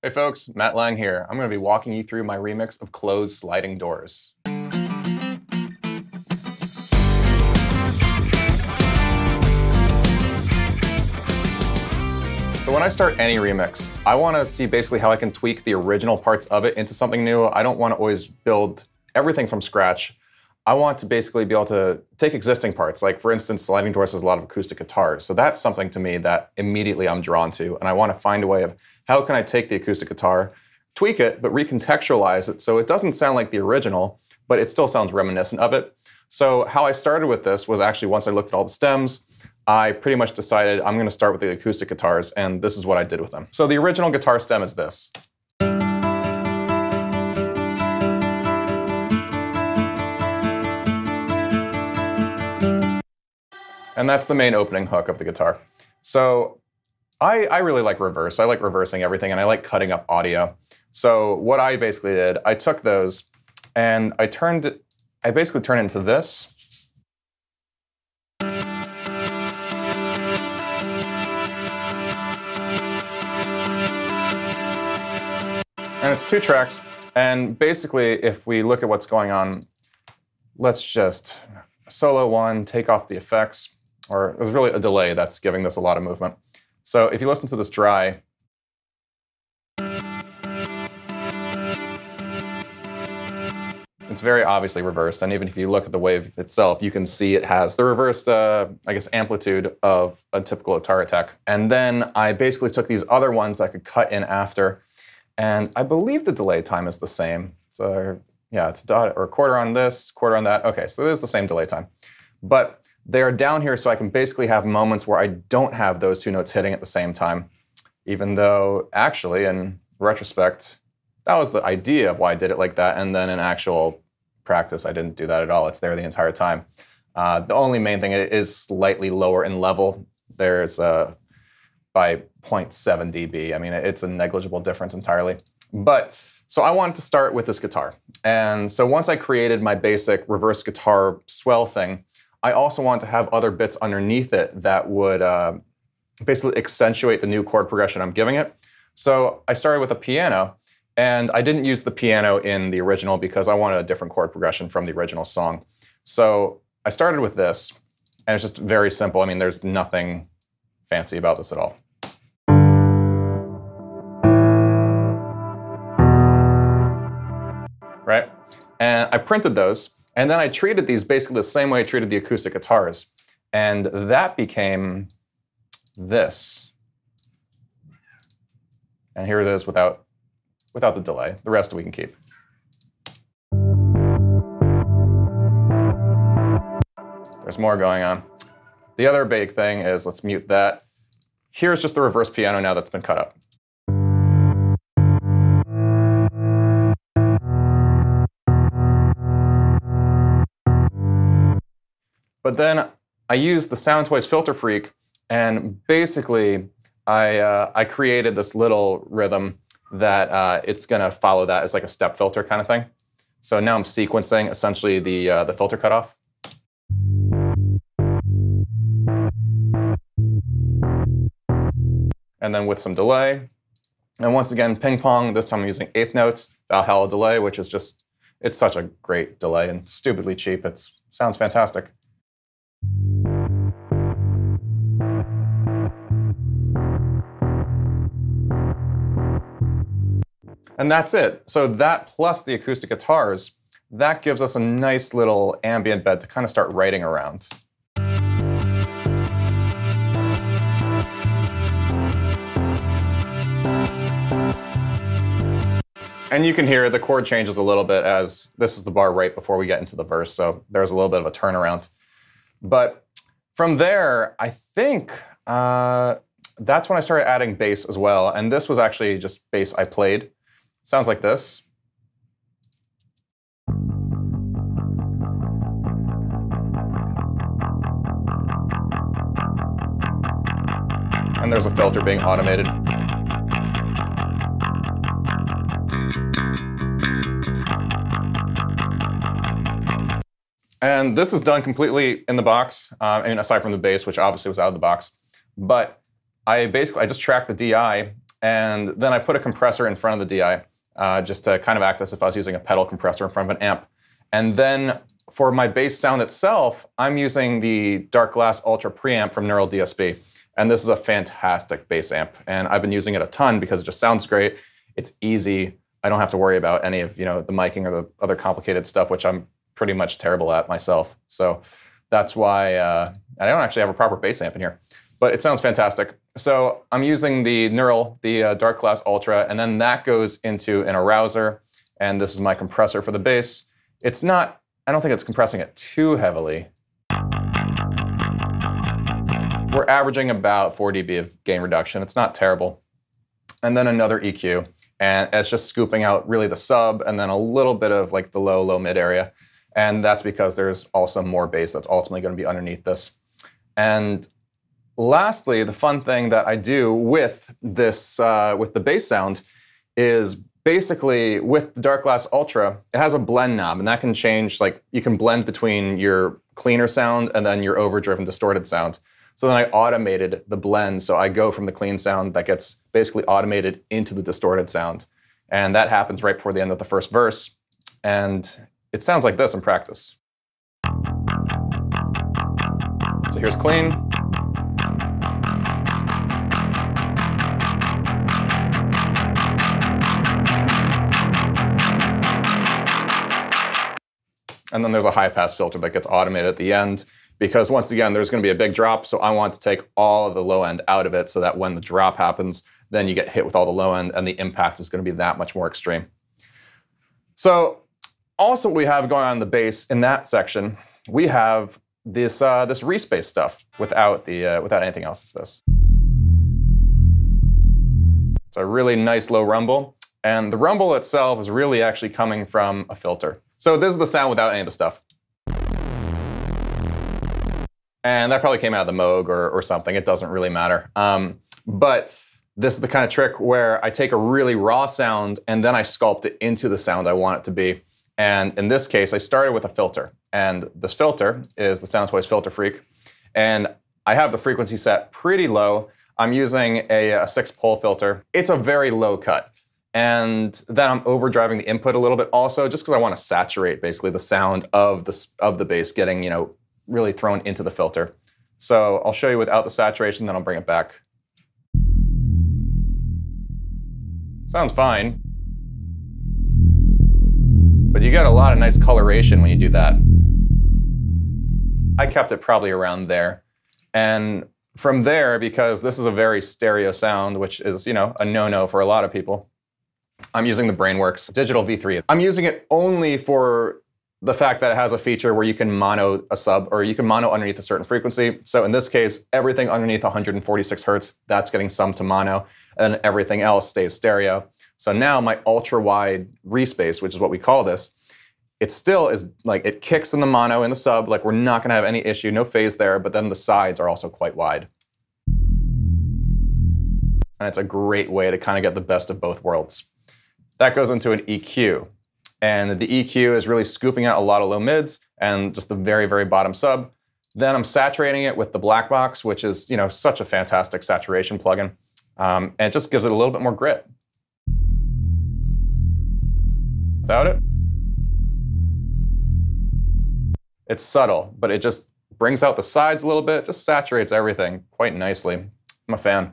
Hey folks, Matt Lange here. I'm going to be walking you through my remix of Closed Sliding Doors. So when I start any remix, I want to see basically how I can tweak the original parts of it into something new. I don't want to always build everything from scratch. I want to basically be able to take existing parts. Like for instance, Sliding Doors has a lot of acoustic guitars. So that's something to me that immediately I'm drawn to. And I want to find a way of how can I take the acoustic guitar, tweak it, but recontextualize it so it doesn't sound like the original, but it still sounds reminiscent of it. So how I started with this was actually once I looked at all the stems, I pretty much decided I'm going to start with the acoustic guitars, and this is what I did with them. So the original guitar stem is this. And that's the main opening hook of the guitar. So I, I really like reverse. I like reversing everything, and I like cutting up audio. So what I basically did, I took those and I turned, I basically turned into this. And it's two tracks. And basically, if we look at what's going on, let's just solo one, take off the effects, or there's really a delay that's giving this a lot of movement. So if you listen to this dry, it's very obviously reversed. And even if you look at the wave itself, you can see it has the reversed, uh, I guess, amplitude of a typical guitar attack. And then I basically took these other ones that I could cut in after and I believe the delay time is the same. So yeah, it's a dot or a quarter on this, quarter on that. Okay, so there's the same delay time. But they're down here so I can basically have moments where I don't have those two notes hitting at the same time. Even though actually, in retrospect, that was the idea of why I did it like that. And then in actual practice, I didn't do that at all. It's there the entire time. Uh, the only main thing is slightly lower in level. There's a by 0.7 dB. I mean, it's a negligible difference entirely. But so I wanted to start with this guitar. And so once I created my basic reverse guitar swell thing, I also wanted to have other bits underneath it that would uh, basically accentuate the new chord progression I'm giving it. So I started with a piano, and I didn't use the piano in the original because I wanted a different chord progression from the original song. So I started with this, and it's just very simple. I mean, there's nothing fancy about this at all. Right? And I printed those, and then I treated these basically the same way I treated the acoustic guitars. And that became this. And here it is without, without the delay. The rest we can keep. There's more going on. The other big thing is, let's mute that. Here's just the reverse piano now that's been cut up. But then I used the Soundtoys Filter Freak, and basically I, uh, I created this little rhythm that uh, it's going to follow that as like a step filter kind of thing. So now I'm sequencing essentially the, uh, the filter cutoff. and then with some delay. And once again, ping pong, this time I'm using eighth notes, Valhalla delay, which is just, it's such a great delay and stupidly cheap. It sounds fantastic. And that's it. So that plus the acoustic guitars, that gives us a nice little ambient bed to kind of start writing around. And you can hear the chord changes a little bit as this is the bar right before we get into the verse, so there's a little bit of a turnaround. But from there, I think uh, that's when I started adding bass as well. And this was actually just bass I played. Sounds like this. And there's a filter being automated. And this is done completely in the box. Uh, I mean, aside from the bass, which obviously was out of the box. But I basically I just tracked the DI and then I put a compressor in front of the DI uh, just to kind of act as if I was using a pedal compressor in front of an amp. And then for my bass sound itself, I'm using the Darkglass Ultra preamp from Neural DSP. And this is a fantastic bass amp. And I've been using it a ton because it just sounds great. It's easy. I don't have to worry about any of you know the miking or the other complicated stuff, which I'm pretty much terrible at myself. So that's why uh, I don't actually have a proper bass amp in here. But it sounds fantastic. So I'm using the Neural, the uh, Darkglass Ultra, and then that goes into an arouser. And this is my compressor for the bass. It's not, I don't think it's compressing it too heavily. We're averaging about 4 dB of gain reduction. It's not terrible. And then another EQ. And it's just scooping out really the sub and then a little bit of like the low, low mid area. And that's because there's also more bass that's ultimately going to be underneath this. And lastly, the fun thing that I do with this, uh, with the bass sound is basically with the Darkglass Ultra, it has a blend knob, and that can change, like you can blend between your cleaner sound and then your overdriven distorted sound. So then I automated the blend. So I go from the clean sound that gets basically automated into the distorted sound. And that happens right before the end of the first verse. And it sounds like this in practice. So here's clean. And then there's a high pass filter that gets automated at the end because once again, there's going to be a big drop. So I want to take all of the low end out of it so that when the drop happens, then you get hit with all the low end and the impact is going to be that much more extreme. So also what we have going on in the bass in that section, we have this uh, this respace stuff without the uh, without anything else. It's this. It's a really nice low rumble, and the rumble itself is really actually coming from a filter. So this is the sound without any of the stuff. And that probably came out of the Moog or, or something. It doesn't really matter. Um, but this is the kind of trick where I take a really raw sound and then I sculpt it into the sound I want it to be. And in this case, I started with a filter. And this filter is the Soundtoys Filter Freak. And I have the frequency set pretty low. I'm using a, a six pole filter. It's a very low cut. And then I'm overdriving the input a little bit also, just because I want to saturate basically the sound of the, of the bass getting, you know, really thrown into the filter. So I'll show you without the saturation, then I'll bring it back. Sounds fine. But you get a lot of nice coloration when you do that. I kept it probably around there. And from there, because this is a very stereo sound, which is, you know, a no-no for a lot of people, I'm using the Brainworx Digital V3. I'm using it only for the fact that it has a feature where you can mono a sub or you can mono underneath a certain frequency. So in this case, everything underneath 146 hertz, that's getting summed to mono, and everything else stays stereo. So now my ultra wide respace, which is what we call this, it still is like it kicks in the mono in the sub, like we're not gonna have any issue, no phase there, but then the sides are also quite wide. And it's a great way to kind of get the best of both worlds. That goes into an EQ. And the EQ is really scooping out a lot of low mids and just the very, very bottom sub. Then I'm saturating it with the black box, which is you know such a fantastic saturation plugin. Um, and it just gives it a little bit more grit. Without it, it's subtle, but it just brings out the sides a little bit, just saturates everything quite nicely. I'm a fan.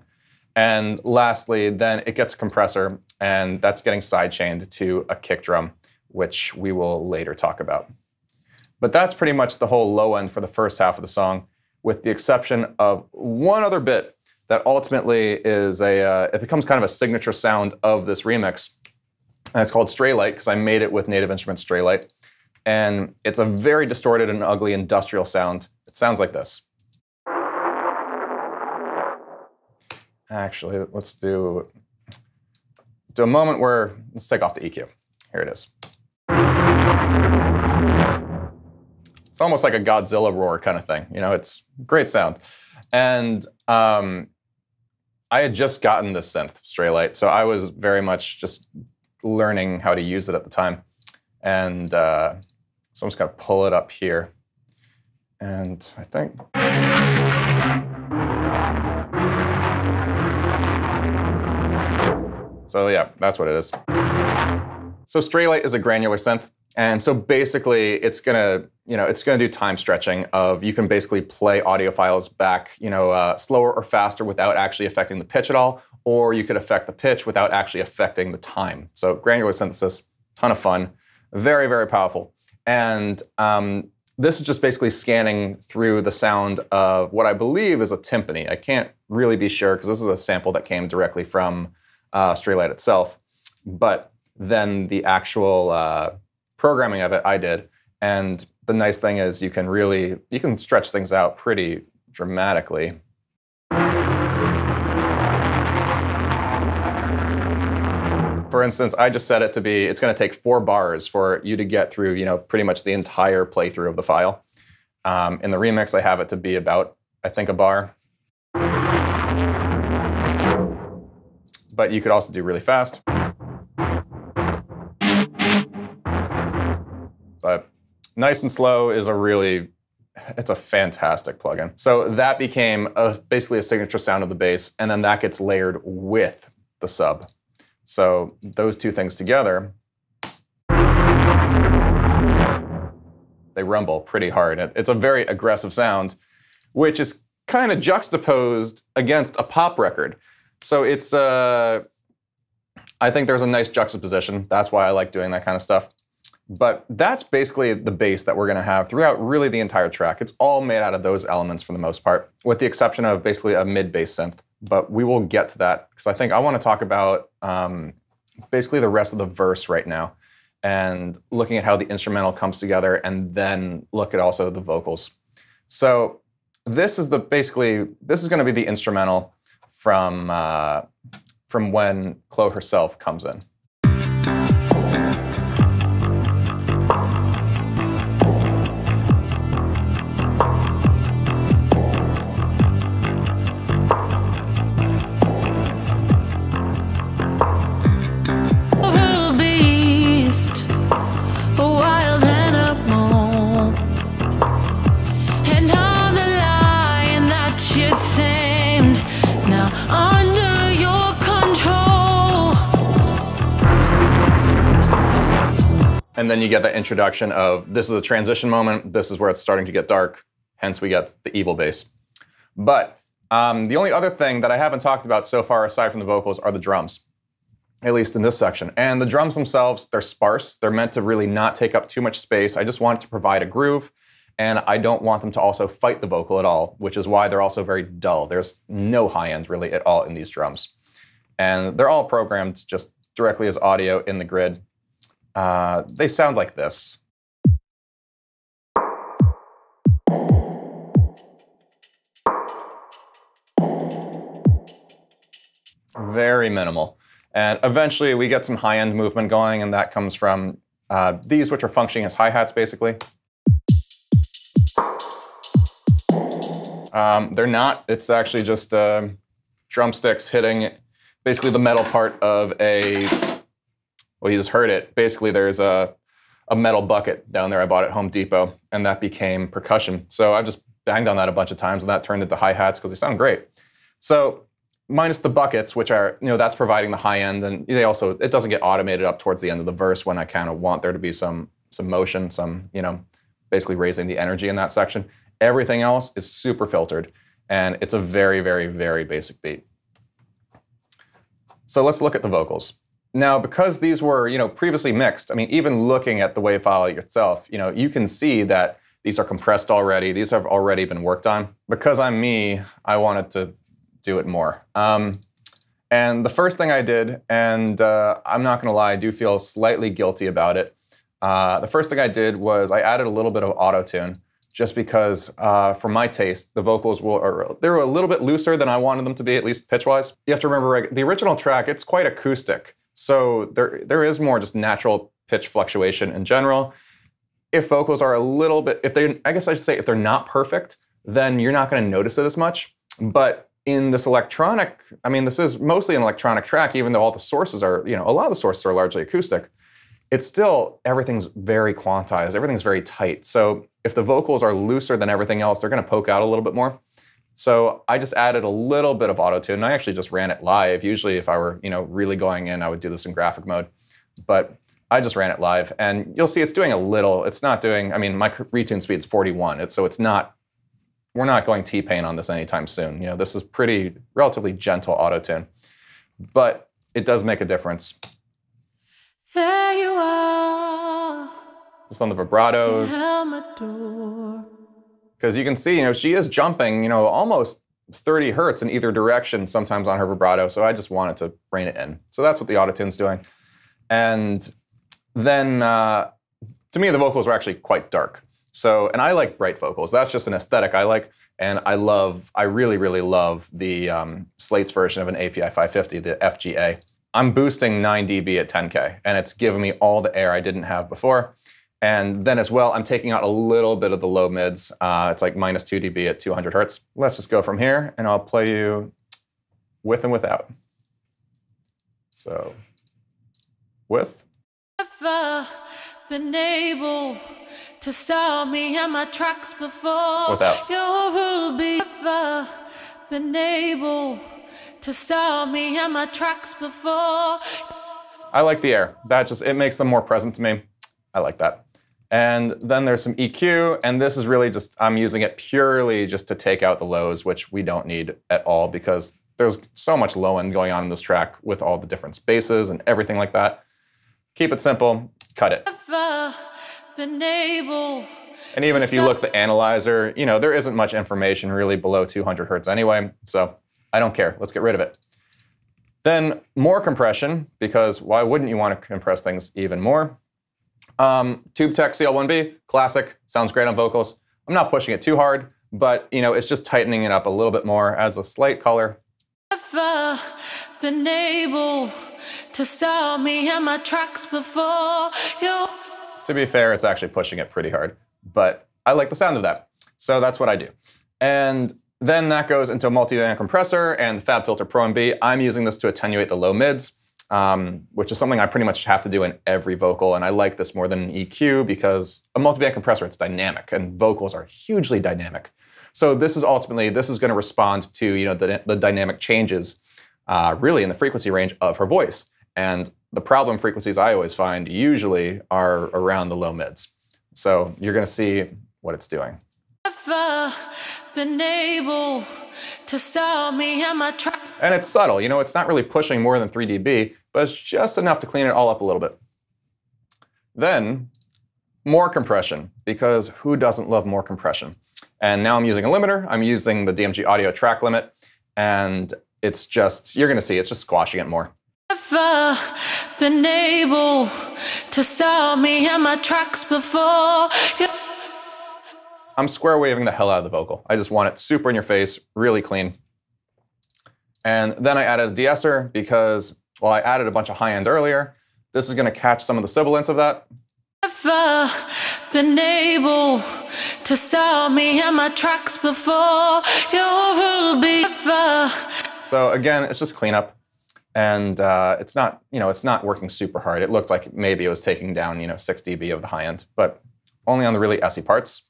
And lastly, then it gets a compressor, and that's getting sidechained to a kick drum which we will later talk about. But that's pretty much the whole low end for the first half of the song, with the exception of one other bit that ultimately is a, uh, it becomes kind of a signature sound of this remix. And it's called Straylight because I made it with Native Instruments Straylight. And it's a very distorted and ugly industrial sound. It sounds like this. Actually, let's do, do a moment where, let's take off the EQ. Here it is. It's almost like a Godzilla roar kind of thing. You know, it's great sound. And um, I had just gotten this synth, Straylight, so I was very much just learning how to use it at the time. And uh, so I'm just going to pull it up here. And I think. So yeah, that's what it is. So Straylight is a granular synth. And so basically it's gonna, you know, it's gonna do time stretching of you can basically play audio files back, you know, uh, slower or faster without actually affecting the pitch at all, or you could affect the pitch without actually affecting the time. So granular synthesis, ton of fun, very, very powerful. And um, this is just basically scanning through the sound of what I believe is a timpani. I can't really be sure because this is a sample that came directly from uh, Straylight itself. But then the actual uh, programming of it, I did. And the nice thing is you can really, you can stretch things out pretty dramatically. For instance, I just set it to be, it's going to take four bars for you to get through, you know, pretty much the entire playthrough of the file. Um, in the remix, I have it to be about, I think, a bar. But you could also do really fast. But nice and slow is a really, it's a fantastic plugin. So that became a, basically a signature sound of the bass, and then that gets layered with the sub. So those two things together, they rumble pretty hard. It's a very aggressive sound, which is kind of juxtaposed against a pop record. So it's, uh, I think there's a nice juxtaposition. That's why I like doing that kind of stuff. But that's basically the bass that we're going to have throughout really the entire track. It's all made out of those elements for the most part, with the exception of basically a mid bass synth. But we will get to that because I think I want to talk about um, basically the rest of the verse right now and looking at how the instrumental comes together and then look at also the vocals. So this is the basically this is going to be the instrumental from uh, from when Chloe herself comes in. And then you get the introduction of this is a transition moment. This is where it's starting to get dark. Hence, we get the evil bass. But um, the only other thing that I haven't talked about so far, aside from the vocals, are the drums, at least in this section. And the drums themselves, they're sparse. They're meant to really not take up too much space. I just want to provide a groove, and I don't want them to also fight the vocal at all, which is why they're also very dull. There's no high end really at all in these drums. And they're all programmed just directly as audio in the grid. Uh, they sound like this. Very minimal. And eventually we get some high-end movement going, and that comes from uh, these, which are functioning as hi-hats, basically. Um, they're not. It's actually just uh, drumsticks hitting basically the metal part of a well, you just heard it. Basically, there's a, a metal bucket down there I bought at Home Depot, and that became percussion. So I've just banged on that a bunch of times, and that turned into hi-hats because they sound great. So minus the buckets, which are, you know, that's providing the high end, and they also, it doesn't get automated up towards the end of the verse when I kind of want there to be some, some motion, some, you know, basically raising the energy in that section. Everything else is super filtered, and it's a very, very, very basic beat. So let's look at the vocals. Now, because these were, you know, previously mixed, I mean, even looking at the WAV file itself, you know, you can see that these are compressed already. These have already been worked on. Because I'm me, I wanted to do it more. Um, and the first thing I did, and uh, I'm not going to lie, I do feel slightly guilty about it. Uh, the first thing I did was I added a little bit of auto tune, just because, uh, for my taste, the vocals were they were a little bit looser than I wanted them to be, at least pitch wise. You have to remember, the original track, it's quite acoustic. So there, there is more just natural pitch fluctuation in general. If vocals are a little bit, if they, I guess I should say, if they're not perfect, then you're not going to notice it as much. But in this electronic, I mean, this is mostly an electronic track, even though all the sources are, you know, a lot of the sources are largely acoustic. It's still, everything's very quantized, everything's very tight. So if the vocals are looser than everything else, they're going to poke out a little bit more. So I just added a little bit of auto tune. I actually just ran it live. Usually, if I were you know really going in, I would do this in graphic mode, but I just ran it live, and you'll see it's doing a little. It's not doing. I mean, my retune speed is 41. It's, so it's not. We're not going T-Pain on this anytime soon. You know, this is pretty relatively gentle auto tune, but it does make a difference. There you are. Just on the vibratos. Because you can see, you know, she is jumping, you know, almost 30 hertz in either direction, sometimes on her vibrato. So I just wanted to rein it in. So that's what the autotune's doing. And then uh, to me, the vocals were actually quite dark. So, and I like bright vocals. That's just an aesthetic I like. And I love, I really, really love the um, Slate's version of an API 550, the FGA. I'm boosting 9 dB at 10K, and it's giving me all the air I didn't have before. And then as well, I'm taking out a little bit of the low mids. Uh, it's like minus 2 dB at 200 hertz. Let's just go from here, and I'll play you with and without. So, with. Never been able to stop me in my tracks before. Without. Your ruby. Never been able to stop me in my tracks before. I like the air. That just, it makes them more present to me. I like that. And then there's some EQ, and this is really just, I'm using it purely just to take out the lows, which we don't need at all because there's so much low end going on in this track with all the different spaces and everything like that. Keep it simple, cut it. Never been able. And even if you look the analyzer, you know, there isn't much information really below 200 hertz anyway, so I don't care. Let's get rid of it. Then more compression, because why wouldn't you want to compress things even more? Um, TubeTech CL1B, classic, sounds great on vocals. I'm not pushing it too hard, but you know, it's just tightening it up a little bit more, adds a slight color. Never been able to stop me in my tracks before. You. To be fair, it's actually pushing it pretty hard, but I like the sound of that. So that's what I do. And then that goes into a multi-band compressor and the FabFilter Pro MB. I'm using this to attenuate the low mids, um, which is something I pretty much have to do in every vocal. And I like this more than an EQ because a multi-band compressor, it's dynamic and vocals are hugely dynamic. So this is ultimately, this is going to respond to you know the, the dynamic changes uh, really in the frequency range of her voice. And the problem frequencies I always find usually are around the low mids. So you're going to see what it's doing. Never been able to stop me in my tracks. And it's subtle, you know, it's not really pushing more than 3 dB, but it's just enough to clean it all up a little bit. Then, more compression, because who doesn't love more compression? And now I'm using a limiter, I'm using the DMG audio TrackLimit, and it's just, you're gonna see, it's just squashing it more. Never been able to stop me in my tracks before. I'm square waving the hell out of the vocal. I just want it super in your face, really clean. And then I added a de-esser because, well, I added a bunch of high end earlier. This is gonna catch some of the sibilance of that. Never been able to stop me in my tracks before. Your ruby. So again, it's just cleanup, and uh, it's not you know it's not working super hard. It looked like maybe it was taking down you know 6 dB of the high end, but only on the really essy parts.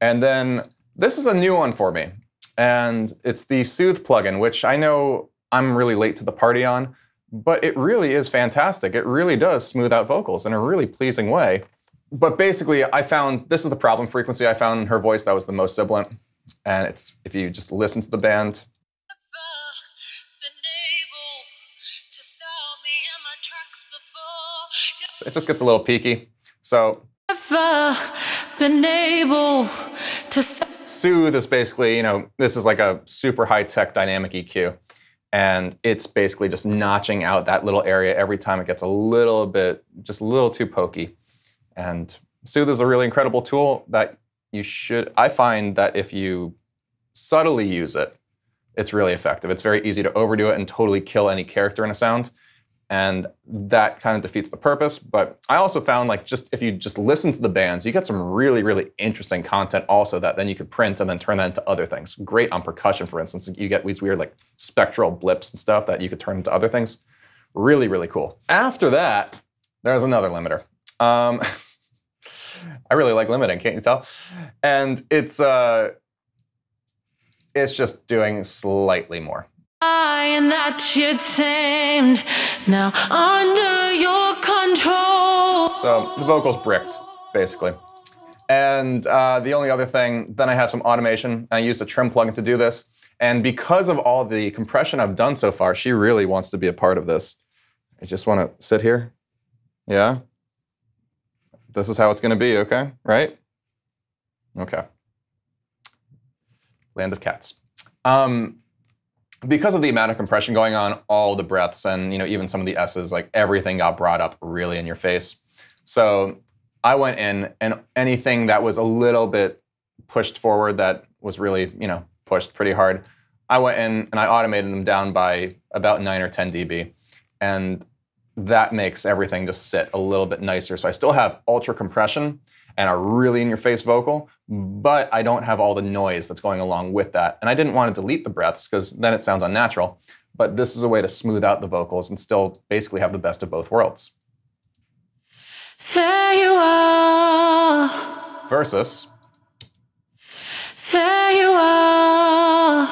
And then this is a new one for me, and it's the Soothe plugin, which I know I'm really late to the party on, but it really is fantastic. It really does smooth out vocals in a really pleasing way. But basically, I found this is the problem frequency I found in her voice that was the most sibilant. And it's if you just listen to the band, before. it just gets a little peaky. So Never been able to. Soothe is basically, you know, this is like a super high tech dynamic EQ. And it's basically just notching out that little area every time it gets a little bit, just a little too pokey. And Soothe is a really incredible tool that you should, I find that if you subtly use it, it's really effective. It's very easy to overdo it and totally kill any character in a sound. And that kind of defeats the purpose. But I also found like just if you just listen to the bands, you get some really, really interesting content also that then you could print and then turn that into other things. Great on percussion, for instance. You get these weird like spectral blips and stuff that you could turn into other things. Really, really cool. After that, there's another limiter. Um, I really like limiting, can't you tell? And it's uh, it's just doing slightly more. And that you tamed now under your control. So the vocal's bricked, basically. And uh, the only other thing, then I have some automation. I used a trim plugin to do this. And because of all the compression I've done so far, she really wants to be a part of this. I just want to sit here. Yeah. This is how it's going to be, okay? Right? Okay. Land of cats. Um, because of the amount of compression going on, all the breaths and you know even some of the S's, like everything got brought up really in your face. So I went in and anything that was a little bit pushed forward that was really you know pushed pretty hard, I went in and I automated them down by about nine or 10 dB, and that makes everything just sit a little bit nicer. So I still have ultra compression and are really in your face vocal, but I don't have all the noise that's going along with that. And I didn't want to delete the breaths because then it sounds unnatural. But this is a way to smooth out the vocals and still basically have the best of both worlds. There you are. Versus. There you are.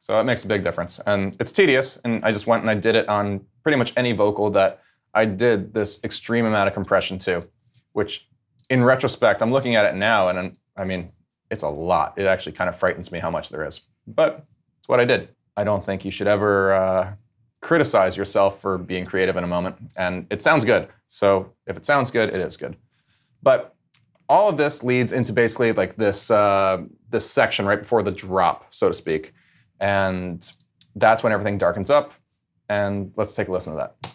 So it makes a big difference. And it's tedious. And I just went and I did it on pretty much any vocal that I did this extreme amount of compression to which in retrospect, I'm looking at it now and I'm, I mean, it's a lot. It actually kind of frightens me how much there is. But it's what I did. I don't think you should ever uh, criticize yourself for being creative in a moment. And it sounds good. So if it sounds good, it is good. But all of this leads into basically like this, uh, this section right before the drop, so to speak. And that's when everything darkens up. And let's take a listen to that.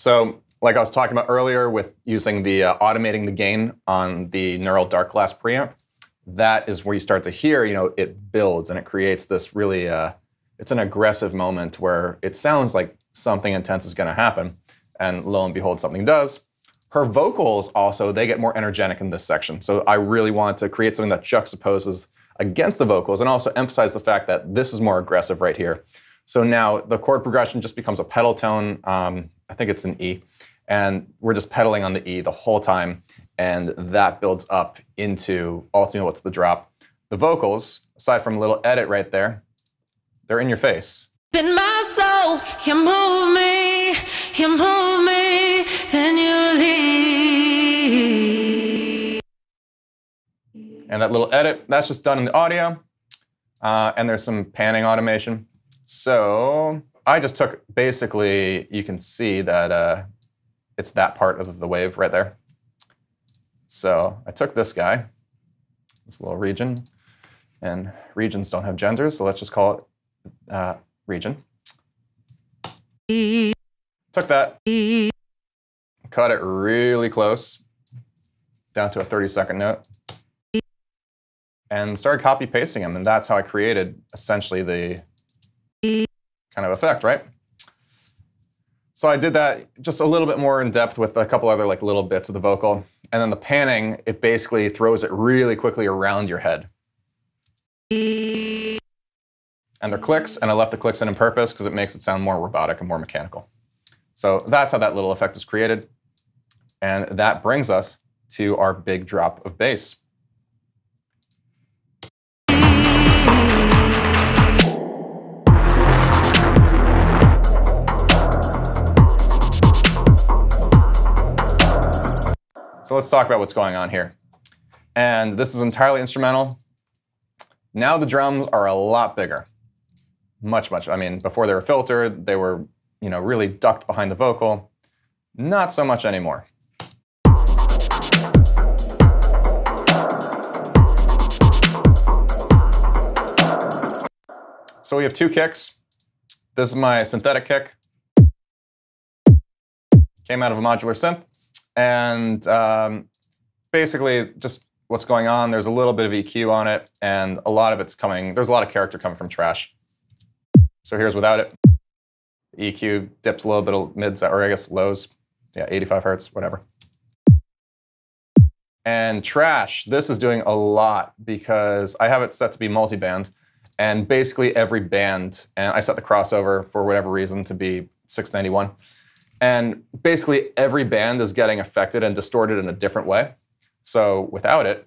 So like I was talking about earlier with using the uh, automating the gain on the neural Darkglass preamp, that is where you start to hear, you know, it builds and it creates this really, uh, it's an aggressive moment where it sounds like something intense is going to happen. And lo and behold, something does. Her vocals also, they get more energetic in this section. So I really want to create something that juxtaposes against the vocals and also emphasize the fact that this is more aggressive right here. So now the chord progression just becomes a pedal tone. Um, I think it's an E. And we're just pedaling on the E the whole time. And that builds up into ultimately what's the drop. The vocals, aside from a little edit right there, they're in your face. In my soul, you move me, you move me, then you leave. And that little edit, that's just done in the audio. Uh, and there's some panning automation. So I just took basically, you can see that uh, it's that part of the wave right there. So I took this guy, this little region, and regions don't have genders, so let's just call it uh, region. Took that, cut it really close, down to a 30 second note, and started copy pasting them, and that's how I created essentially the kind of effect, right? So I did that just a little bit more in depth with a couple other like little bits of the vocal. And then the panning, it basically throws it really quickly around your head. And they're clicks, and I left the clicks in on purpose because it makes it sound more robotic and more mechanical. So that's how that little effect is created. And that brings us to our big drop of bass. So let's talk about what's going on here. And this is entirely instrumental. Now the drums are a lot bigger. Much, much. I mean, before they were filtered, they were, you know, really ducked behind the vocal. Not so much anymore. So we have two kicks. This is my synthetic kick. Came out of a modular synth and um, basically just what's going on. There's a little bit of EQ on it, and a lot of it's coming, there's a lot of character coming from trash. So here's without it. EQ dips a little bit of mids, or I guess lows. Yeah, 85 hertz, whatever. And trash, this is doing a lot because I have it set to be multi-band. And basically every band, and I set the crossover for whatever reason to be 691. And basically every band is getting affected and distorted in a different way. So without it,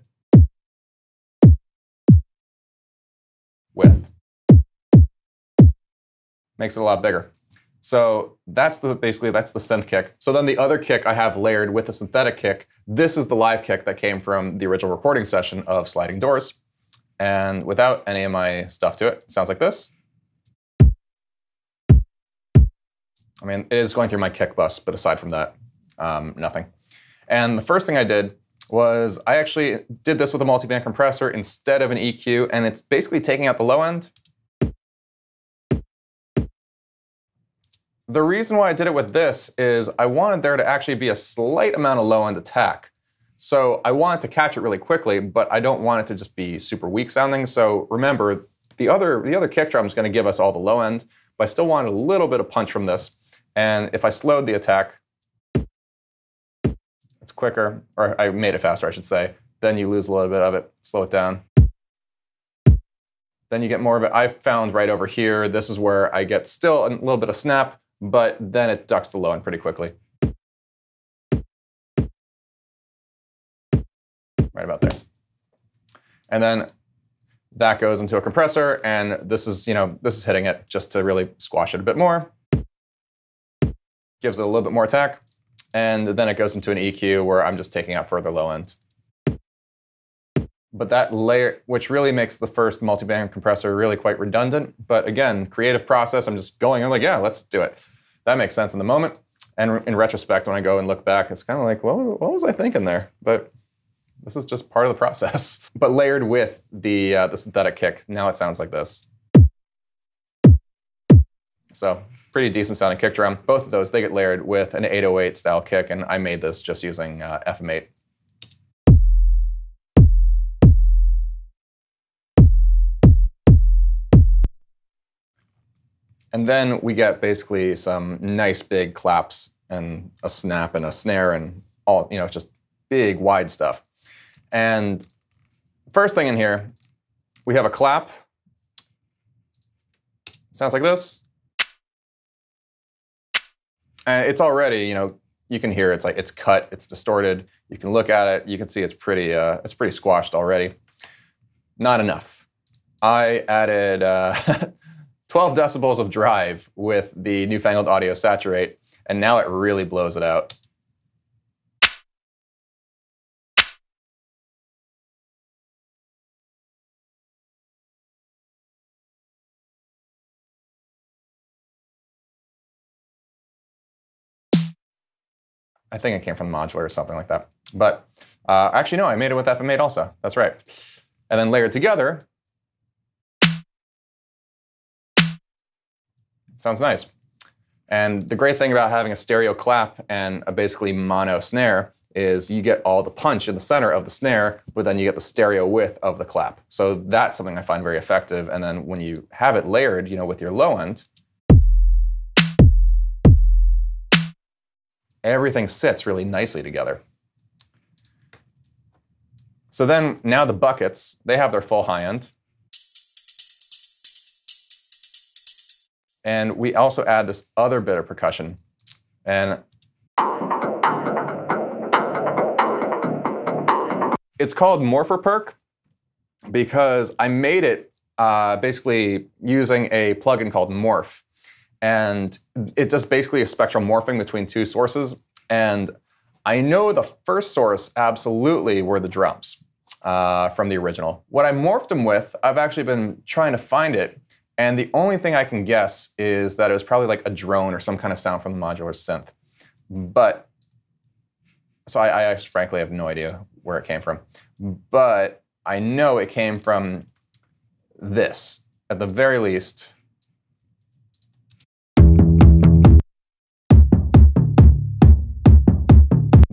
with, makes it a lot bigger. So that's the basically that's the synth kick. So then the other kick I have layered with the synthetic kick. This is the live kick that came from the original recording session of Sliding Doors. And without any of my stuff to it, it sounds like this. I mean, it is going through my kick bus, but aside from that, um, nothing. And the first thing I did was I actually did this with a multi-band compressor instead of an EQ, and it's basically taking out the low end The reason why I did it with this is I wanted there to actually be a slight amount of low end attack. So I wanted to catch it really quickly, but I don't want it to just be super weak sounding. So remember, the other, the other kick drum is going to give us all the low end, but I still wanted a little bit of punch from this. And if I slowed the attack, it's quicker, or I made it faster, I should say. Then you lose a little bit of it, slow it down. Then you get more of it. I found right over here, this is where I get still a little bit of snap, but then it ducks the low end pretty quickly. Right about there. And then that goes into a compressor, and this is, you know, this is hitting it just to really squash it a bit more. Gives it a little bit more attack. And then it goes into an EQ where I'm just taking out further low end. But that layer, which really makes the first multi-band compressor really quite redundant. But again, creative process, I'm just going, I'm like, yeah, let's do it that makes sense in the moment. And in retrospect, when I go and look back, it's kind of like, well, what was I thinking there? But this is just part of the process. But layered with the, uh, the synthetic kick, now it sounds like this. So pretty decent sounding kick drum. Both of those, they get layered with an 808 style kick, and I made this just using uh, FM8. And then we get basically some nice big claps and a snap and a snare and all, you know, just big wide stuff. And first thing in here, we have a clap. Sounds like this. And it's already, you know, you can hear it's like it's cut, it's distorted. You can look at it, you can see it's pretty, uh, it's pretty squashed already. Not enough. I added uh, 12 decibels of drive with the newfangled audio saturate, and now it really blows it out. I think it came from the modular or something like that. But uh, actually, no, I made it with FM8 also. That's right. And then layered together, Sounds nice. And the great thing about having a stereo clap and a basically mono snare is you get all the punch in the center of the snare, but then you get the stereo width of the clap. So that's something I find very effective. And then when you have it layered, you know, with your low end, everything sits really nicely together. So then now the buckets, they have their full high end. And we also add this other bit of percussion. And it's called Morpher Perk because I made it uh, basically using a plugin called Morph. And it does basically a spectral morphing between two sources. And I know the first source absolutely were the drums uh, from the original. What I morphed them with, I've actually been trying to find it. And the only thing I can guess is that it was probably like a drone or some kind of sound from the modular synth. But, so I, I actually frankly have no idea where it came from. But I know it came from this, at the very least.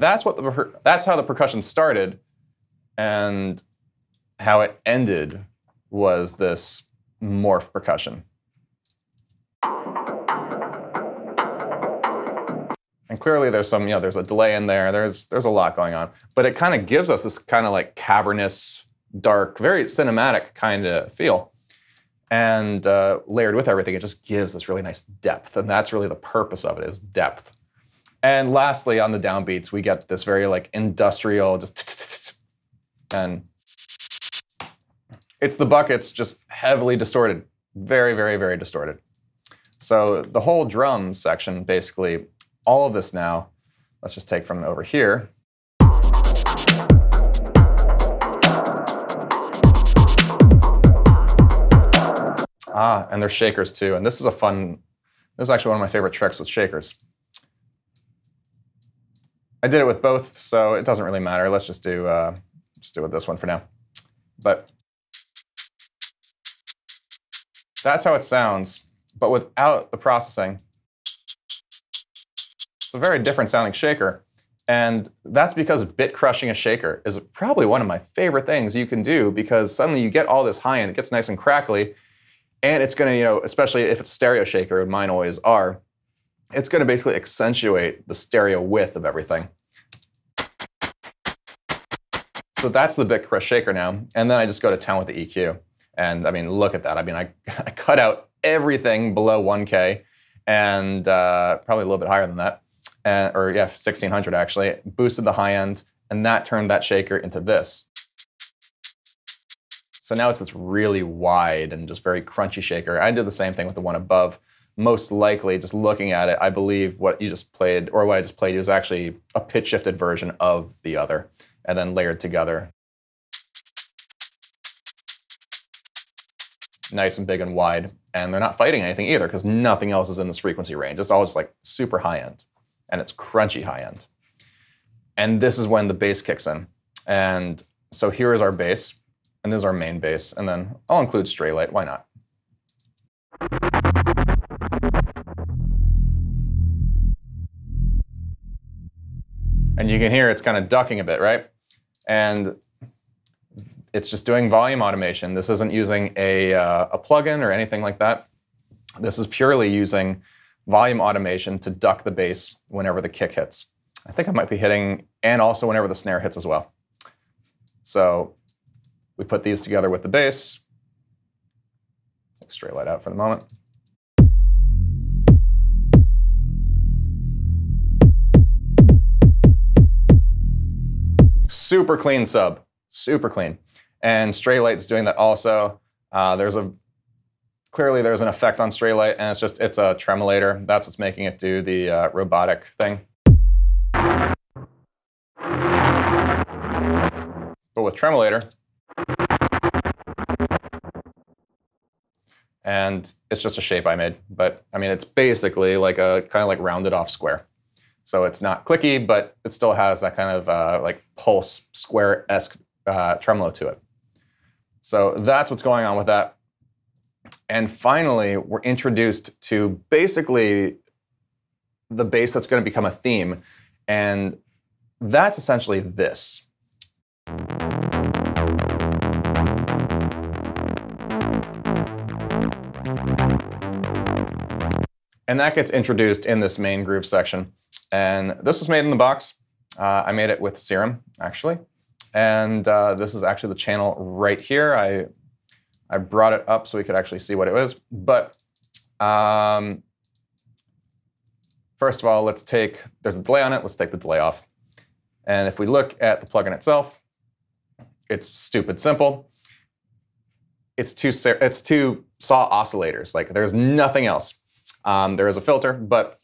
That's what the that's how the percussion started, And how it ended was this morph percussion. And clearly there's some, you know, there's a delay in there. There's there's a lot going on. But it kind of gives us this kind of like cavernous, dark, very cinematic kind of feel. And uh, layered with everything, it just gives this really nice depth. And that's really the purpose of it is depth. And lastly, on the downbeats, we get this very like industrial, just and it's the buckets just heavily distorted, very, very, very distorted. So the whole drum section, basically, all of this now, let's just take from over here. Ah, and there's shakers too. And this is a fun, this is actually one of my favorite tricks with shakers. I did it with both, so it doesn't really matter. Let's just do, uh, just do it with this one for now. But that's how it sounds, but without the processing. It's a very different sounding shaker. And that's because bit crushing a shaker is probably one of my favorite things you can do because suddenly you get all this high end, it gets nice and crackly, and it's gonna, you know, especially if it's stereo shaker, mine always are, it's gonna basically accentuate the stereo width of everything. So that's the bit crush shaker now. And then I just go to town with the EQ. And I mean, look at that. I mean, I, I cut out everything below 1K and uh, probably a little bit higher than that. Or yeah, 1600 actually. Boosted the high end, and that turned that shaker into this. So now it's this really wide and just very crunchy shaker. I did the same thing with the one above. Most likely, just looking at it, I believe what you just played, or what I just played, was actually a pitch shifted version of the other, and then layered together. nice and big and wide. And they're not fighting anything either because nothing else is in this frequency range. It's all just like super high end and it's crunchy high end. And this is when the bass kicks in. And so here is our bass, and this is our main bass. And then I'll include Straylight, why not? And you can hear it's kind of ducking a bit, right? And it's just doing volume automation. This isn't using a, uh, a plugin or anything like that. This is purely using volume automation to duck the bass whenever the kick hits. I think I might be hitting, and also whenever the snare hits as well. So we put these together with the bass. Take Straylight out for the moment. Super clean sub, super clean and Straylight's doing that also. Uh, there's a clearly there's an effect on Straylight, and it's just it's a tremolator. That's what's making it do the uh, robotic thing. But with tremolator, and it's just a shape I made. But I mean, it's basically like a kind of like rounded off square. So it's not clicky, but it still has that kind of uh, like pulse square esque uh, tremolo to it. So that's what's going on with that. And finally, we're introduced to basically the bass that's going to become a theme. And that's essentially this. And that gets introduced in this main groove section. And this was made in the box. Uh, I made it with Serum, actually. And uh, this is actually the channel right here. I, I brought it up so we could actually see what it was. But um, first of all, let's take, there's a delay on it. Let's take the delay off. And if we look at the plugin itself, it's stupid simple. It's two, it's two saw oscillators. Like there's nothing else. Um, there is a filter, but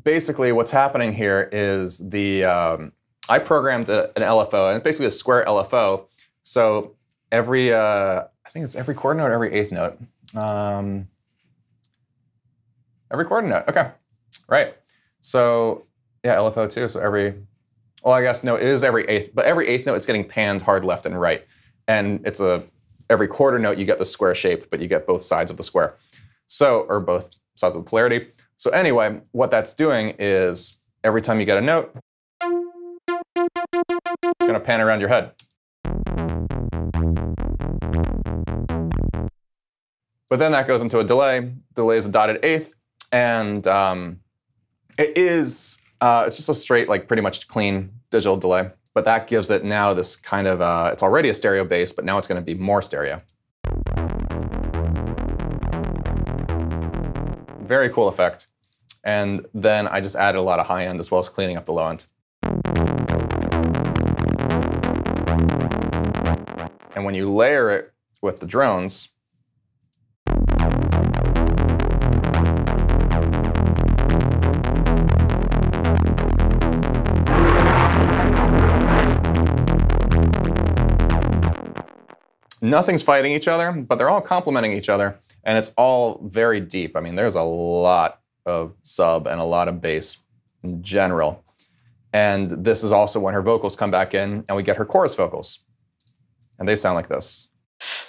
basically what's happening here is the, um, I programmed a, an LFO, and it's basically a square LFO. So every, uh, I think it's every quarter note, every eighth note. Um, every quarter note. Okay, right. So yeah, LFO too. So every, well, I guess no, it is every eighth, but every eighth note it's getting panned hard left and right, and it's a every quarter note you get the square shape, but you get both sides of the square. So or both sides of the polarity. So anyway, what that's doing is every time you get a note, it's going to pan around your head. But then that goes into a delay. Delay is a dotted eighth, and um, it is uh, it's just a straight, like pretty much clean digital delay. But that gives it now this kind of uh, it's already a stereo bass, but now it's going to be more stereo. Very cool effect. And then I just added a lot of high end as well as cleaning up the low end. And when you layer it with the drones, nothing's fighting each other, but they're all complementing each other, and it's all very deep. I mean, there's a lot of sub and a lot of bass in general. And this is also when her vocals come back in, and we get her chorus vocals. And they sound like this.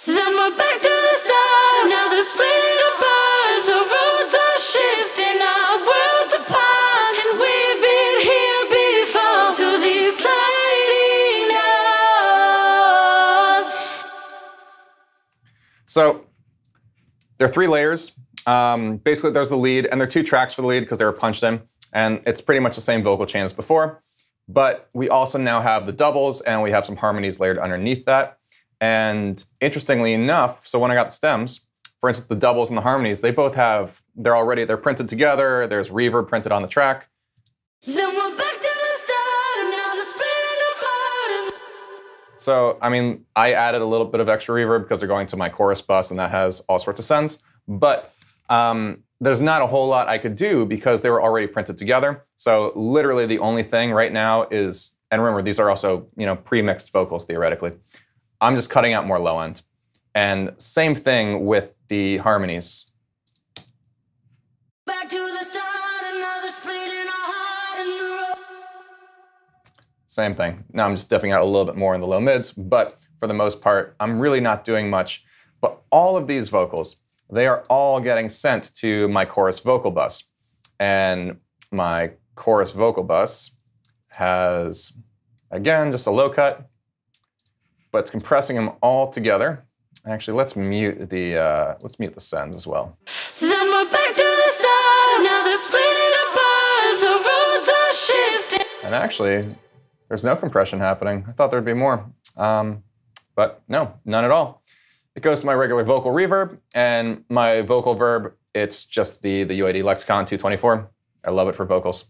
Then we're back to the start. Now they're apart. The roads are shifting, our worlds apart. And we've been here before through these sliding doors. So there are three layers. Um, basically, there's the lead, and there are two tracks for the lead because they were punched in, and it's pretty much the same vocal chain as before. But we also now have the doubles, and we have some harmonies layered underneath that. And interestingly enough, so when I got the stems, for instance, the doubles and the harmonies, they both have they're already they're printed together. There's reverb printed on the track. So, I mean, I added a little bit of extra reverb because they're going to my chorus bus, and that has all sorts of sends. But um, there's not a whole lot I could do because they were already printed together. So, literally, the only thing right now is, and remember, these are also you know pre-mixed vocals theoretically. I'm just cutting out more low end, and same thing with the harmonies. Same thing. Now I'm just dipping out a little bit more in the low mids, but for the most part, I'm really not doing much. But all of these vocals, they are all getting sent to my chorus vocal bus. And my chorus vocal bus has, again, just a low cut, but it's compressing them all together. Actually, let's mute the uh, let's mute the sends as well. Then we're back to the start. Now they're splitting apart. The roads are shifting. And actually, there's no compression happening. I thought there'd be more, um, but no, none at all. It goes to my regular vocal reverb and my vocal verb. It's just the the UAD Lexicon 224. I love it for vocals,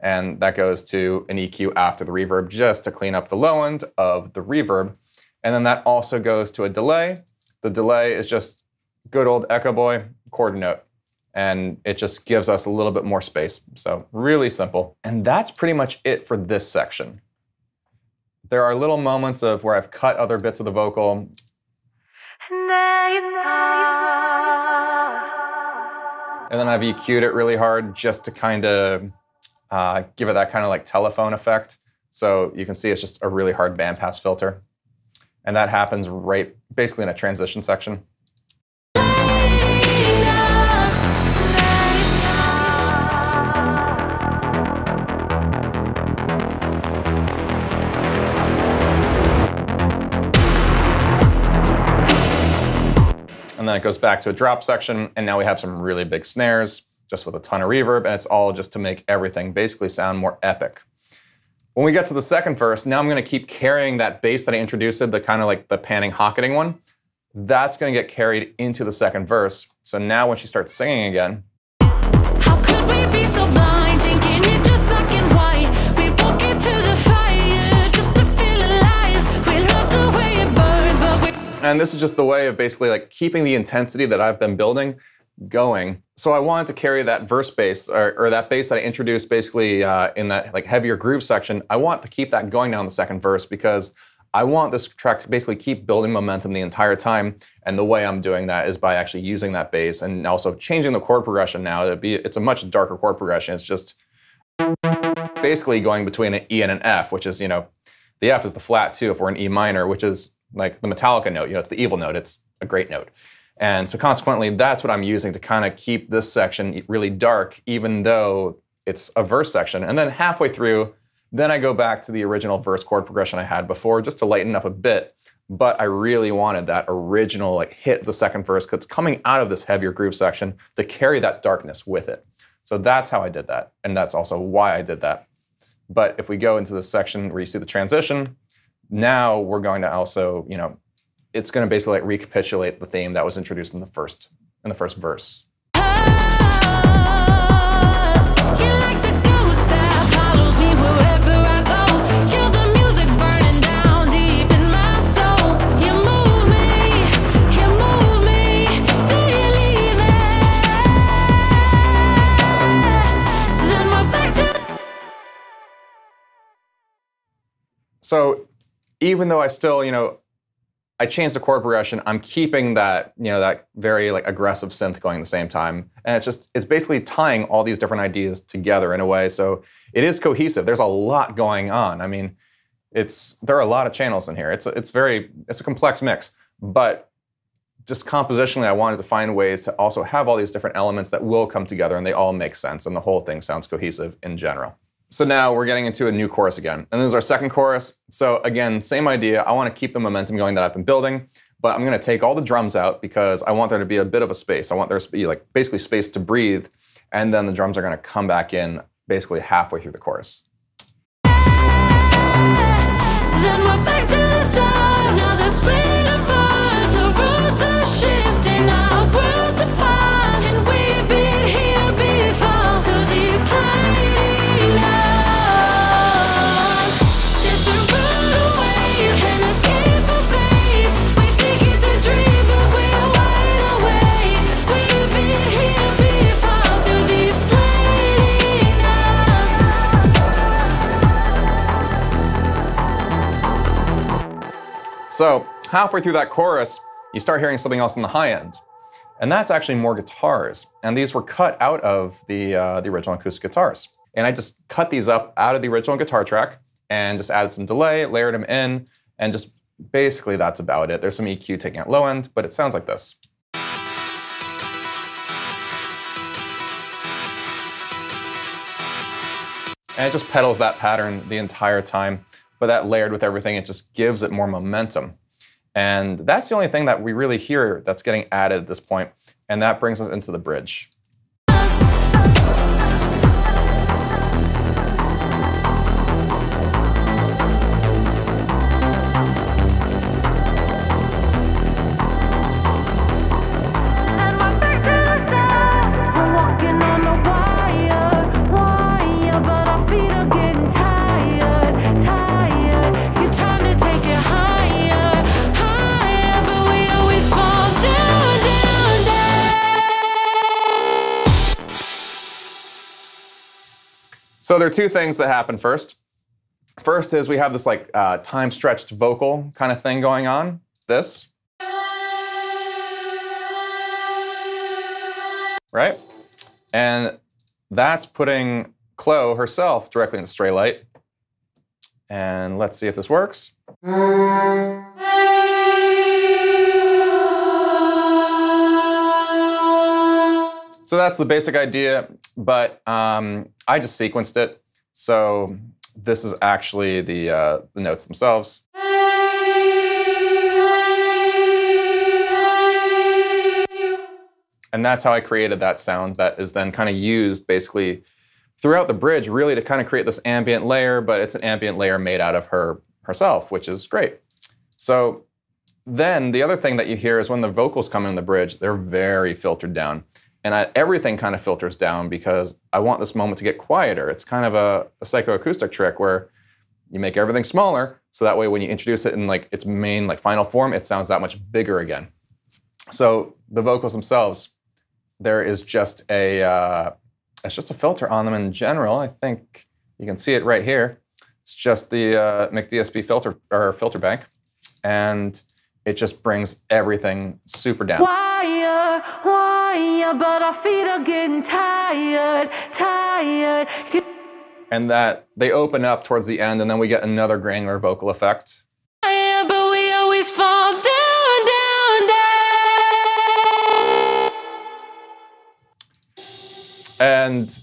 and that goes to an EQ after the reverb just to clean up the low end of the reverb, and then that also goes to a delay. The delay is just good old Echo Boy quarter note and it just gives us a little bit more space. So really simple. And that's pretty much it for this section. There are little moments of where I've cut other bits of the vocal. And then I've EQ'd it really hard just to kind of uh, give it that kind of like telephone effect. So you can see it's just a really hard bandpass filter. And that happens right basically in a transition section. It goes back to a drop section, and now we have some really big snares, just with a ton of reverb, and it's all just to make everything basically sound more epic. When we get to the second verse, now I'm gonna keep carrying that bass that I introduced, the kind of like the panning hocketing one. That's gonna get carried into the second verse. So now when she starts singing again, And this is just the way of basically like keeping the intensity that I've been building going. So I wanted to carry that verse bass or, or that bass that I introduced basically uh, in that like heavier groove section. I want to keep that going down the second verse because I want this track to basically keep building momentum the entire time. And the way I'm doing that is by actually using that bass and also changing the chord progression now. To be, it's a much darker chord progression. It's just basically going between an E and an F, which is, you know, the F is the flat two if we're in E minor, which is like the Metallica note. You know, it's the evil note. It's a great note. And so consequently, that's what I'm using to kind of keep this section really dark, even though it's a verse section. And then halfway through, Then I go back to the original verse chord progression I had before just to lighten up a bit. But I really wanted that original like hit the second verse because it's coming out of this heavier groove section to carry that darkness with it. So that's how I did that. And that's also why I did that. But if we go into this section where you see the transition, now we're going to also, you know, it's going to basically like recapitulate the theme that was introduced in the first in the first verse. You're like the ghost that follows me wherever I go. You're the music burning down deep in my soul. You move me, you move me, then you leave me. Then we're back to. So even though I still, you know, I changed the chord progression, I'm keeping that, you know, that very like aggressive synth going at the same time. And it's just it's basically tying all these different ideas together in a way. So it is cohesive. There's a lot going on. I mean, it's there are a lot of channels in here. It's a, it's very it's a complex mix, but just compositionally, I wanted to find ways to also have all these different elements that will come together and they all make sense and the whole thing sounds cohesive in general. So now we're getting into a new chorus again. And this is our second chorus. So again, same idea. I want to keep the momentum going that I've been building, but I'm going to take all the drums out because I want there to be a bit of a space. I want there to be like basically space to breathe. And then the drums are going to come back in basically halfway through the chorus. So halfway through that chorus, you start hearing something else in the high end. And that's actually more guitars. And these were cut out of the, uh, the original acoustic guitars. And I just cut these up out of the original guitar track and just added some delay, layered them in, and just basically that's about it. There's some EQ taking out low end, but it sounds like this. And it just pedals that pattern the entire time, but that layered with everything, it just gives it more momentum. And that's the only thing that we really hear that's getting added at this point, and that brings us into the bridge. So there are two things that happen first. First is we have this like uh, time stretched vocal kind of thing going on. This, right? And that's putting Chloe herself directly into Straylight. And let's see if this works. So that's the basic idea, but um, I just sequenced it. So this is actually the, uh, the notes themselves. And that's how I created that sound that is then kind of used basically throughout the bridge, really to kind of create this ambient layer, but it's an ambient layer made out of her herself, which is great. So then the other thing that you hear is when the vocals come in the bridge, they're very filtered down. And I, everything kind of filters down because I want this moment to get quieter. It's kind of a, a psychoacoustic trick where you make everything smaller, so that way when you introduce it in like its main like final form, it sounds that much bigger again. So the vocals themselves, there is just a uh, it's just a filter on them in general. I think you can see it right here. It's just the uh, McDSP filter or filter bank, and it just brings everything super down. Wire, wire, but our feet are getting tired, tired. And that they open up towards the end, and then we get another granular vocal effect. Tired, but we always fall down, down, down. And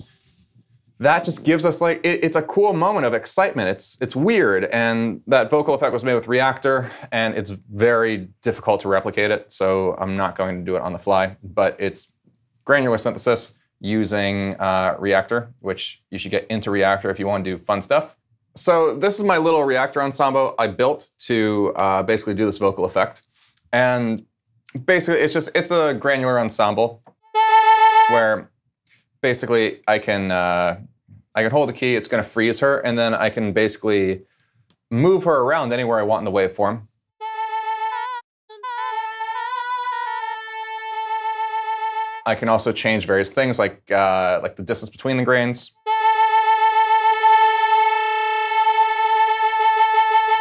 that just gives us like it, it's a cool moment of excitement. It's it's weird, and that vocal effect was made with Reaktor, and it's very difficult to replicate it. So I'm not going to do it on the fly, but it's granular synthesis using uh, Reaktor, which you should get into Reaktor if you want to do fun stuff. So this is my little Reaktor ensemble I built to uh, basically do this vocal effect, and basically it's just it's a granular ensemble where basically I can uh, I can hold the key. It's going to freeze her, and then I can basically move her around anywhere I want in the waveform. I can also change various things like uh, like the distance between the grains,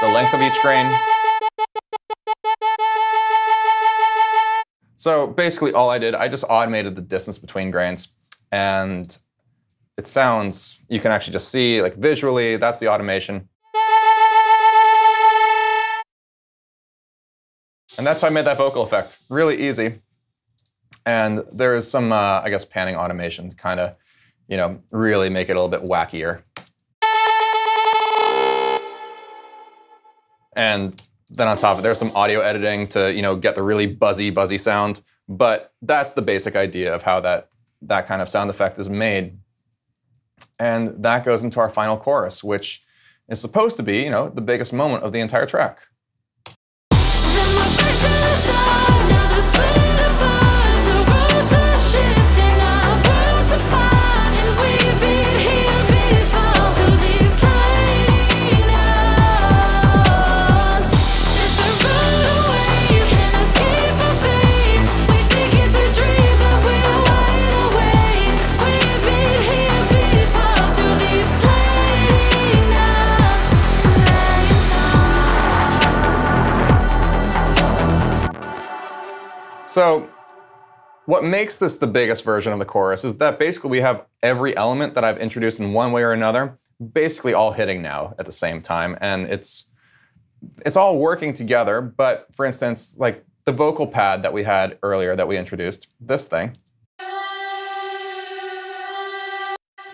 the length of each grain. So basically, all I did, I just automated the distance between grains, and it sounds. You can actually just see like visually. That's the automation. And that's how I made that vocal effect. Really easy. And there is some, uh, I guess, panning automation to kind of, you know, really make it a little bit wackier. And then on top of it, there's some audio editing to, you know, get the really buzzy, buzzy sound. But that's the basic idea of how that that kind of sound effect is made. And that goes into our final chorus, which is supposed to be, you know, the biggest moment of the entire track. So, what makes this the biggest version of the chorus is that basically we have every element that I've introduced in one way or another, basically all hitting now at the same time, and it's it's all working together. But for instance, like the vocal pad that we had earlier that we introduced, this thing,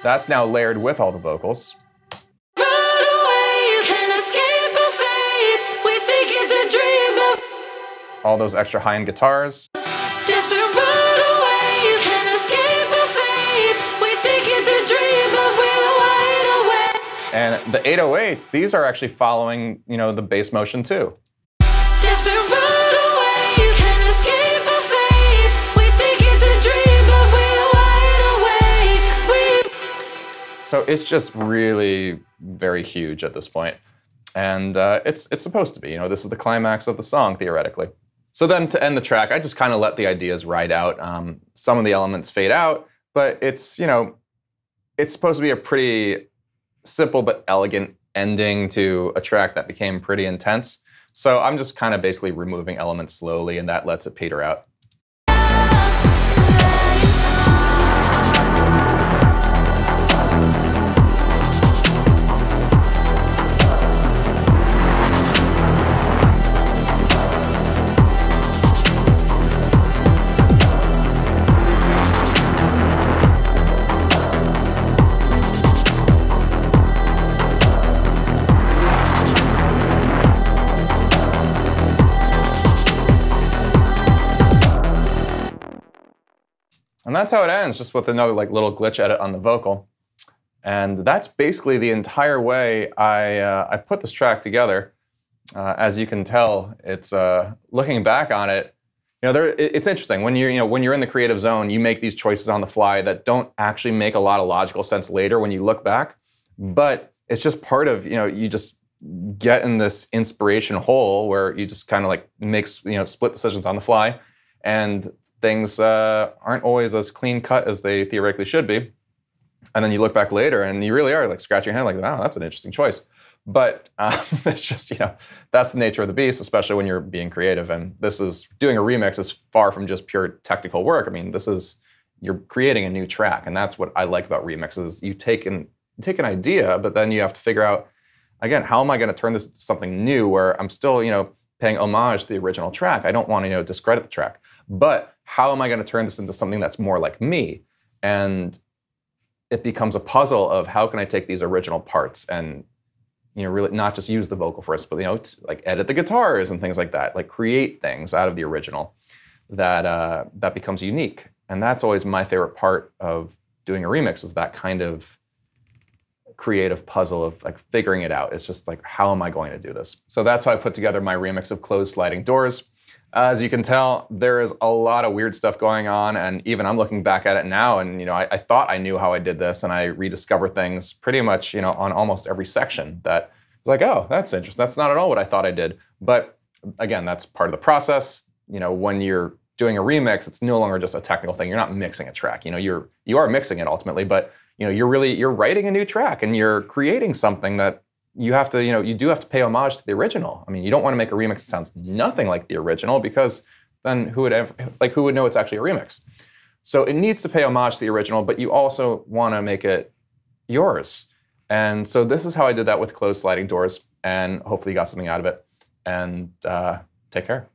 that's now layered with all the vocals. All those extra high-end guitars. and the 808s, these are actually following, you know, the bass motion too. So it's just really very huge at this point. And uh, it's it's supposed to be, you know, this is the climax of the song theoretically. So then to end the track, I just kind of let the ideas ride out. Um, some of the elements fade out, but it's you know, it's supposed to be a pretty simple but elegant ending to a track that became pretty intense. So I'm just kind of basically removing elements slowly, and that lets it peter out. That's how it ends, just with another like little glitch edit on the vocal. And that's basically the entire way I uh, I put this track together. Uh, as you can tell, it's uh, looking back on it. You know, there, it- it's interesting when you're you know when you're in the creative zone, you make these choices on the fly that don't actually make a lot of logical sense later when you look back. But it's just part of you know you just get in this inspiration hole where you just kind of like makes you know split decisions on the fly, and things uh, aren't always as clean cut as they theoretically should be. And then you look back later and you really are like scratching your head, like, wow, that's an interesting choice. But um, it's just, you know, that's the nature of the beast, especially when you're being creative. And this is doing a remix is far from just pure technical work. I mean, this is you're creating a new track, and that's what I like about remixes. You take an you take an idea, but then you have to figure out again, how am I going to turn this into something new where I'm still, you know, paying homage to the original track. I don't want to, you know, discredit the track, but how am I going to turn this into something that's more like me? And it becomes a puzzle of how can I take these original parts and you know really not just use the vocal us, but you know like edit the guitars and things like that, like create things out of the original that uh, that becomes unique. And that's always my favorite part of doing a remix is that kind of creative puzzle of like figuring it out. It's just like how am I going to do this? So that's how I put together my remix of CLO's sliding doors. As you can tell, there is a lot of weird stuff going on, and even I'm looking back at it now, and you know, I, I, thought I knew how I did this, and I rediscover things pretty much, you know, on almost every section. That was like, oh, that's interesting. That's not at all what I thought I did. But again, that's part of the process. You know, when you're doing a remix, it's no longer just a technical thing. You're not mixing a track. You know, you're you are mixing it ultimately, but you know, you're really you're writing a new track and you're creating something that you have to, you know, you do have to pay homage to the original. I mean, you don't want to make a remix that sounds nothing like the original because then who would ever, like who would know it's actually a remix? So it needs to pay homage to the original, but you also want to make it yours. And so this is how I did that with CLO's sliding doors, and hopefully you got something out of it. And uh, take care.